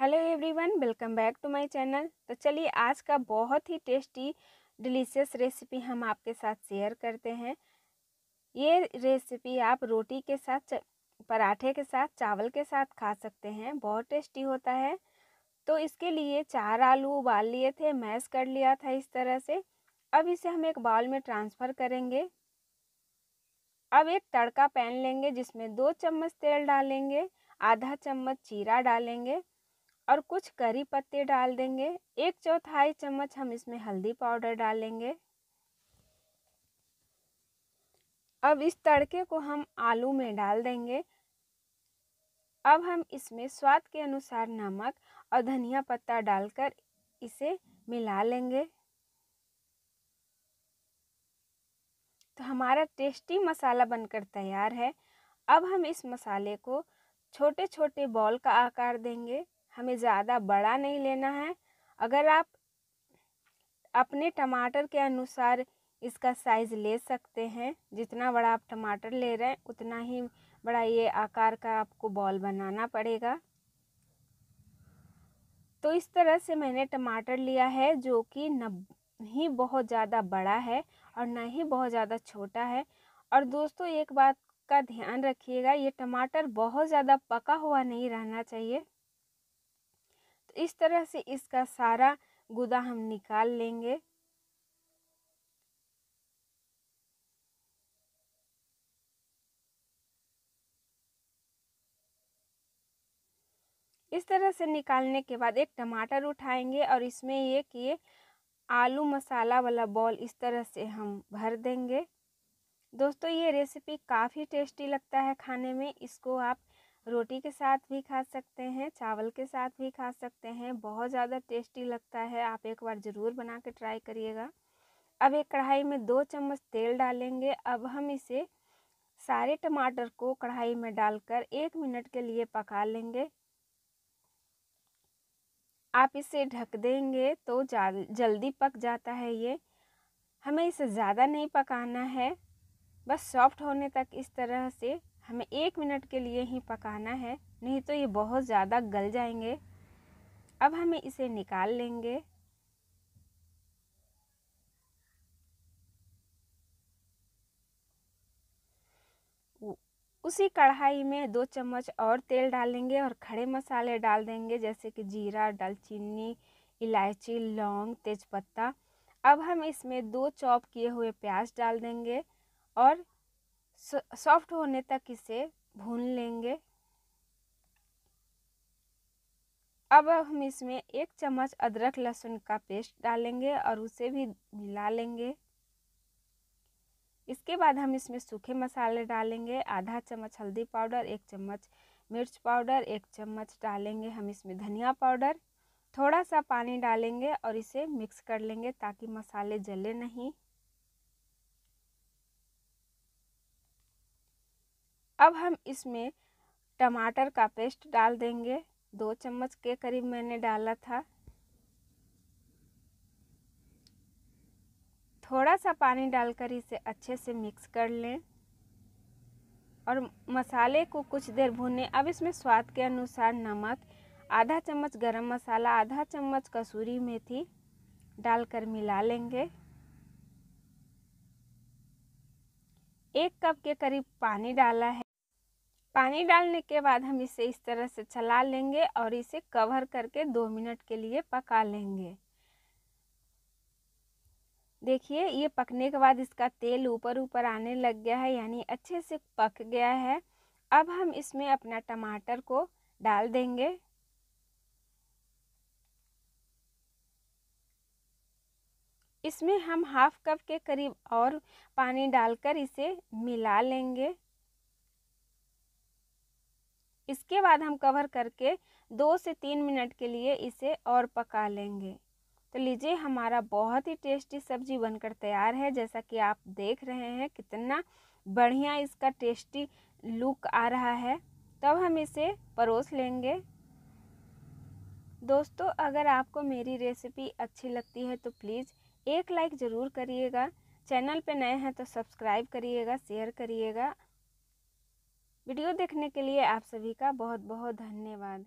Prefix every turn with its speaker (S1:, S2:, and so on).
S1: Hello everyone, welcome back to my channel. तो चलिए, आज का बहुत ही टेस्टी, डिलीशियस रेसिपी हम आपके साथ शेयर करते हैं। ये रेसिपी आप रोटी के साथ पराठे के साथ, चावल के साथ खा सकते हैं। बहुत टेस्टी होता है। तो इसके लिए चार आलू उबाल लिए थे, मैश कर लिया था इस तरह से। अब इसे हम एक बाउल में ट्रांसफ़र करेंगे। अब एक तड़का पैन लेंगे, जिसमें दो चम्मच तेल डालेंगे, आधा चम्मच जीरा डालेंगे। और कुछ करी पत्ते डाल देंगे। एक चौथाई चम्मच हम इसमें हल्दी पाउडर डालेंगे। अब इस तड़के को हम आलू में डाल देंगे। अब हम इसमें स्वाद के अनुसार नमक और धनिया पत्ता डालकर इसे मिला लेंगे। तो हमारा टेस्टी मसाला बनकर तैयार है। अब हम इस मसाले को छोटे छोटे बॉल का आकार देंगे। हमें ज़्यादा बड़ा नहीं लेना है। अगर आप अपने टमाटर के अनुसार इसका साइज़ ले सकते हैं, जितना बड़ा आप टमाटर ले रहे हैं, उतना ही बड़ा ये आकार का आपको बॉल बनाना पड़ेगा। तो इस तरह से मैंने टमाटर लिया है, जो कि न ही बहुत ज़्यादा बड़ा है और न ही बहुत ज़्यादा छोटा है। और दोस्तों, एक बात का ध्यान रखिएगा, ये टमाटर बहुत ज़्यादा पका हुआ नहीं रहना चाहिए। इस तरह से इसका सारा गुदा हम निकाल लेंगे। इस तरह से निकालने के बाद एक टमाटर उठाएँगे और इसमें एक ये आलू मसाला वाला बॉल इस तरह से हम भर देंगे। दोस्तों, ये रेसिपी काफ़ी टेस्टी लगता है खाने में, इसको आप रोटी के साथ भी खा सकते हैं, चावल के साथ भी खा सकते हैं, बहुत ज़्यादा टेस्टी लगता है, आप एक बार ज़रूर बना के ट्राई करिएगा। अब एक कढ़ाई में दो चम्मच तेल डालेंगे, अब हम इसे सारे टमाटर को कढ़ाई में डालकर एक मिनट के लिए पका लेंगे। आप इसे ढक देंगे तो जल्दी पक जाता है ये। हमें इसे ज़्यादा नहीं पकाना है, बस सॉफ्ट होने तक इस तरह से हमें एक मिनट के लिए ही पकाना है, नहीं तो ये बहुत ज़्यादा गल जाएँगे। अब हमें इसे निकाल लेंगे। उसी कढ़ाई में दो चम्मच और तेल डालेंगे और खड़े मसाले डाल देंगे, जैसे कि जीरा, दालचीनी, इलायची, लौंग, तेज़पत्ता। अब हम इसमें दो चॉप किए हुए प्याज डाल देंगे और सॉफ्ट होने तक इसे भून लेंगे। अब हम इसमें एक चम्मच अदरक लहसुन का पेस्ट डालेंगे और उसे भी मिला लेंगे। इसके बाद हम इसमें सूखे मसाले डालेंगे। आधा चम्मच हल्दी पाउडर, एक चम्मच मिर्च पाउडर, एक चम्मच डालेंगे हम इसमें धनिया पाउडर। थोड़ा सा पानी डालेंगे और इसे मिक्स कर लेंगे ताकि मसाले जले नहीं। अब हम इसमें टमाटर का पेस्ट डाल देंगे। दो चम्मच के करीब मैंने डाला था। थोड़ा सा पानी डालकर इसे अच्छे से मिक्स कर लें। और मसाले को कुछ देर भूनें। अब इसमें स्वाद के अनुसार नमक, आधा चम्मच गरम मसाला, आधा चम्मच कसूरी मेथी डालकर मिला लेंगे। एक कप के करीब पानी डाला है। पानी डालने के बाद हम इसे इस तरह से चला लेंगे और इसे कवर करके दो मिनट के लिए पका लेंगे। देखिए, ये पकने के बाद इसका तेल ऊपर ऊपर आने लग गया है, यानी अच्छे से पक गया है। अब हम इसमें अपना टमाटर को डाल देंगे। इसमें हम हाफ़ कप के करीब और पानी डालकर इसे मिला लेंगे। इसके बाद हम कवर करके दो से तीन मिनट के लिए इसे और पका लेंगे। तो लीजिए हमारा बहुत ही टेस्टी सब्ज़ी बनकर तैयार है। जैसा कि आप देख रहे हैं, कितना बढ़िया इसका टेस्टी लुक आ रहा है। तब हम इसे परोस लेंगे। दोस्तों, अगर आपको मेरी रेसिपी अच्छी लगती है तो प्लीज़ एक लाइक ज़रूर करिएगा। चैनल पे नए हैं तो सब्सक्राइब करिएगा, शेयर करिएगा। वीडियो देखने के लिए आप सभी का बहुत बहुत धन्यवाद।